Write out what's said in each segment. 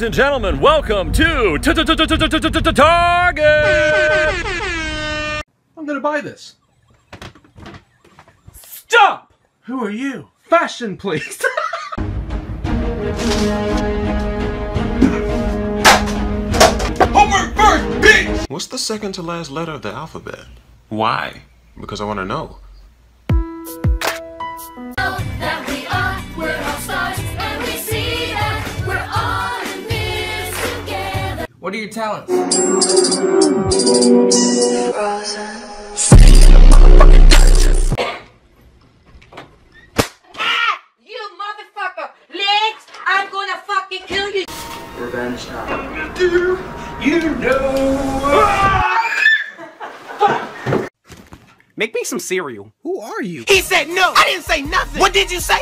Ladies and gentlemen, welcome to Target! I'm gonna buy this. Stop! Who are you? Fashion, please. Homework first, bitch! What's the second to last letter of the alphabet? Why? Because I want to know. What are your talents? You motherfucker! Legs! I'm gonna fucking kill you! Revenge time. You know. Make me some cereal. Who are you? He said no! I didn't say nothing! What did you say?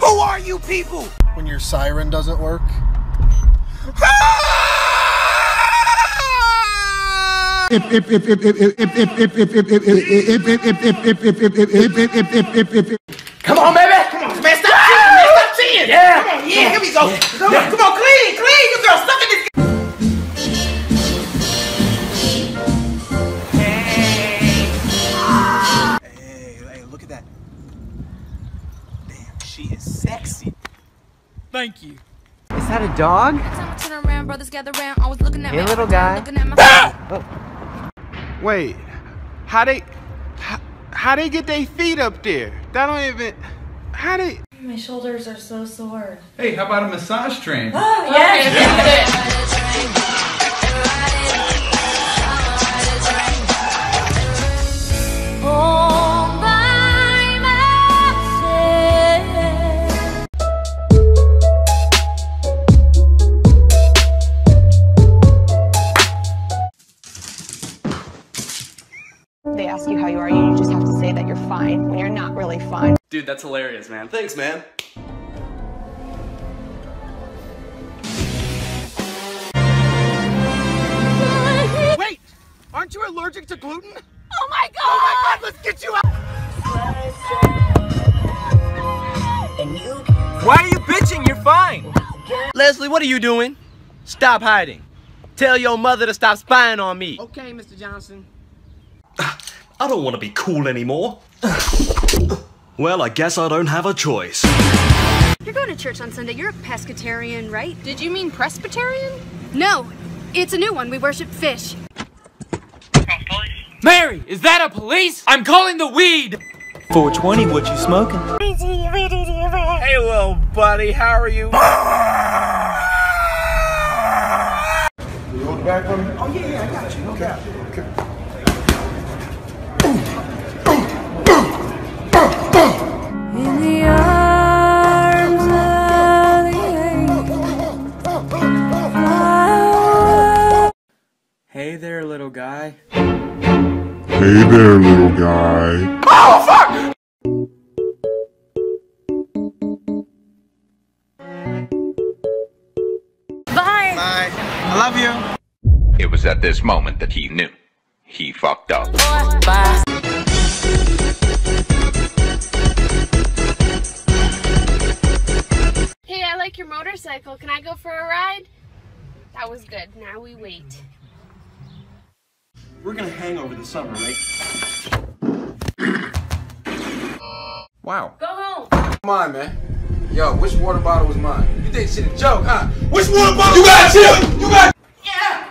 Who are you people? When your siren doesn't work? Come on, baby! Come on, man, stop cheating, man! Stop cheating! Yeah! Come on, yeah, here we go! Come on, come on, clean, clean! You girl stuck in this. Hey, hey, look at that. Damn, she is sexy. Thank you. Is that a dog? Time I turn around, brothers gather round, always looking at Hey, little guy. Looking at my Wait, how they, how, how they get their feet up there? That don't even, how they? My shoulders are so sore. Hey, how about a massage train? Oh, All that's hilarious, man. Thanks, man. Wait! Aren't you allergic to gluten? Oh my god! Oh my god, let's get you out! Why are you bitching? You're fine. Leslie, what are you doing? Stop hiding. Tell your mother to stop spying on me. Okay, Mr. Johnson. I don't want to be cool anymore. Well, I guess I don't have a choice. You're going to church on Sunday. You're a pescatarian, right? Did you mean Presbyterian? No, it's a new one. We worship fish. Mary, is that a police? I'm calling the weed. 420, what you smoking? Hey, little buddy, how are you? In Hey there, little guy. Oh, Bye! Bye. I love you. It was at this moment that he knew. He fucked up. Bye. Hey, I like your motorcycle. Can I go for a ride? That was good. Now we wait. We're gonna hang over the summer, right? Wow. Go home. Come on, man. Yo, which water bottle was mine? You think shit a joke, huh? Which water bottle? You got chill. You got. Yeah.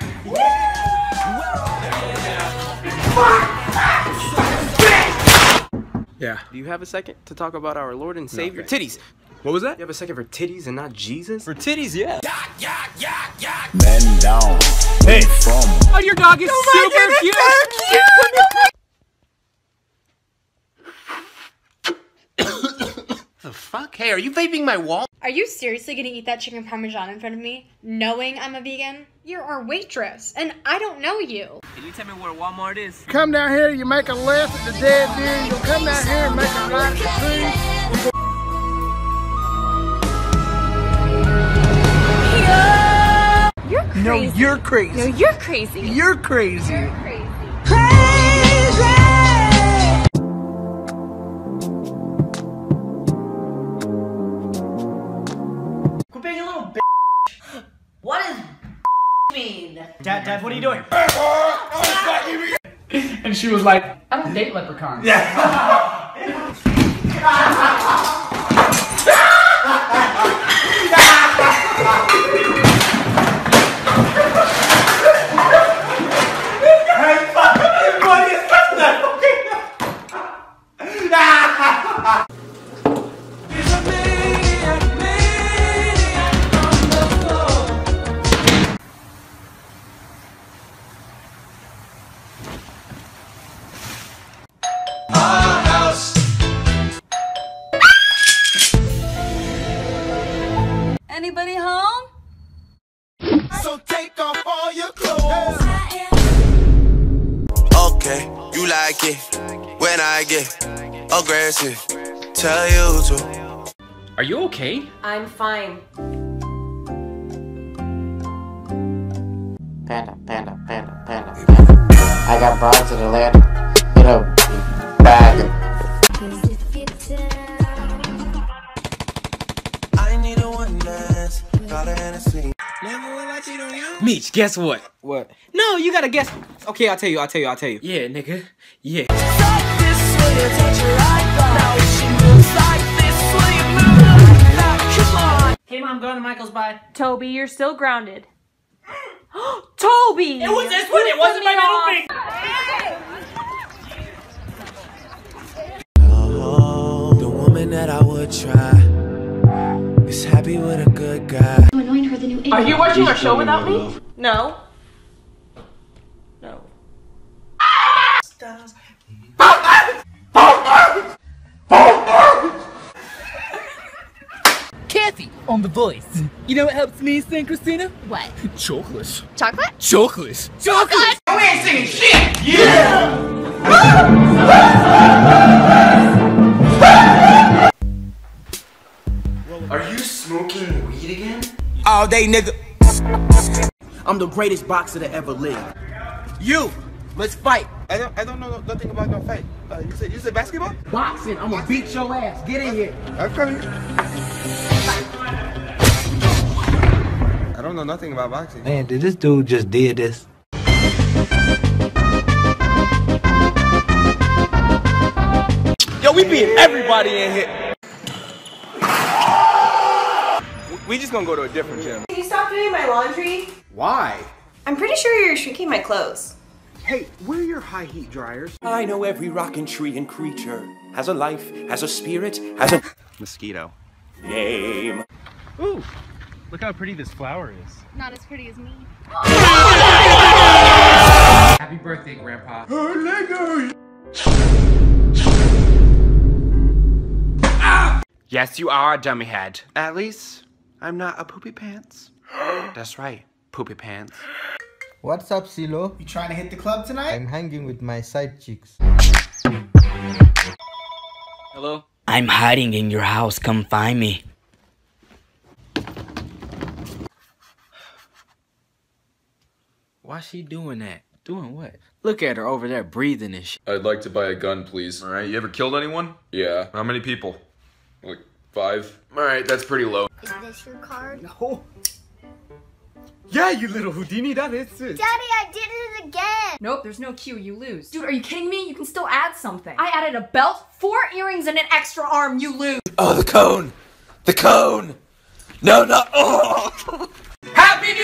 Yeah. Do you have a second to talk about our Lord and Savior? Titties. What was that? You have a second for titties and not Jesus? For titties, yeah. Yeah, yeah, yeah. Men down. Hey. Oh, your dog is oh super cute. The fuck? Hey, are you vaping my wall? Are you seriously gonna eat that chicken parmesan in front of me, knowing I'm a vegan? You're our waitress, and I don't know you. Can you tell me where Walmart is? Come down here, you make a left at the dead deer. You'll come down here and make a right at the tree. Crazy. No, you're crazy. No, you're crazy. You're crazy. You're crazy. Quit being a little bitch. What Dad, Dad, what are you doing? And she was like, I don't date leprechauns. Anybody you like it when I get aggressive. Tell you to. Are you okay? I'm fine. Panda, panda, panda, panda, panda. I got broads in Atlanta in Meech, guess what? What? No, you gotta guess. Okay, I'll tell you. I'll tell you. I'll tell you. Yeah, nigga. Yeah. Hey, mom, going to Michael's. Bye. Toby, you're still grounded. Toby! It was this one. It wasn't my middle finger. The woman that I would try is happy with a good guy. Are you watching our show without me? No. No. Kathy on the voice. You know what helps me sing, Christina? What? Chocolate. Chocolate? Chocolate. Chocolate! We ain't singing shit. Day, nigga. I'm the greatest boxer to ever live. You. Let's fight. I don't, I don't know nothing about no fight. Uh, you said you said basketball? Boxing. I'm gonna beat your ass. Get in here. I'm coming. I don't know nothing about boxing. Man, did this dude just did this? Yo, we beat everybody in here. We just gonna go to a different gym. Can you stop doing my laundry? Why? I'm pretty sure you're shrinking my clothes. Hey, where are your high heat dryers? I know every rock and tree and creature has a life, has a spirit, has a Mosquito. name. Ooh, look how pretty this flower is. Not as pretty as me. Happy birthday, Grandpa. Yes, you are a dummy head. At least, I'm not a poopy pants. That's right, poopy pants. What's up, Silo? You trying to hit the club tonight? I'm hanging with my side chicks. Hello? I'm hiding in your house. Come find me. Why she doing that? Doing what? Look at her over there breathing and shit. I'd like to buy a gun, please. All right, you ever killed anyone? Yeah. How many people? Like five. All right, that's pretty low. Is this your card? No. Yeah, you little Houdini, that is it. Daddy, I did it again! Nope, there's no cue, you lose. Dude, are you kidding me? You can still add something. I added a belt, four earrings, and an extra arm, you lose. Oh, the cone! The cone! No, no! Oh!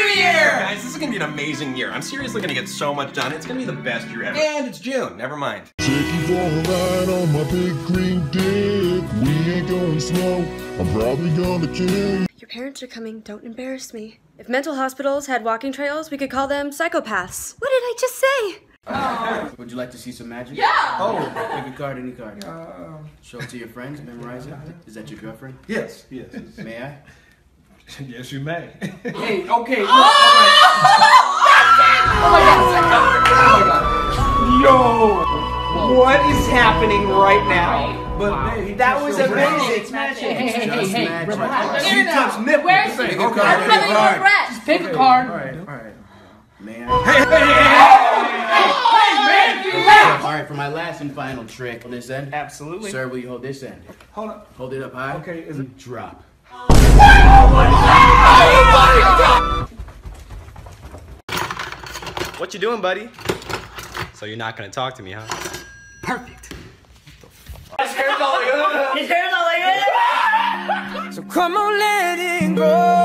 Happy New Year! Guys, this is gonna be an amazing year. I'm seriously gonna get so much done. It's gonna be the best year ever. And it's June, never mind. Take you for a ride on my big green dick. We ain't going slow. I'm probably gonna kill you. Your parents are coming. Don't embarrass me. If mental hospitals had walking trails, we could call them psychopaths. What did I just say? Oh. Would you like to see some magic? Yeah! Oh, pick a card, any card. Uh. Show it to your friends, memorize it. Is that your girlfriend? Yes, yes. May I? yes, you may. Hey, okay. Look, okay. Oh, oh, oh my god! Yo! What is happening right now? But that was amazing. It's magic. Hey, hey, hey, Just hey, relax. She touched nipples. Where's Pick it? a card, I'm pick a you card. the rest. Just pick a card. All right, all right. May I? Hey, man, All right, for my last and final trick, on this end. Absolutely. Sir, will you hold this end? Hold up. Hold it up high. Okay, is it drop? What you doing, buddy? So you're not gonna talk to me, huh? Perfect. His hair's all like His hair's all like So come on, let it grow.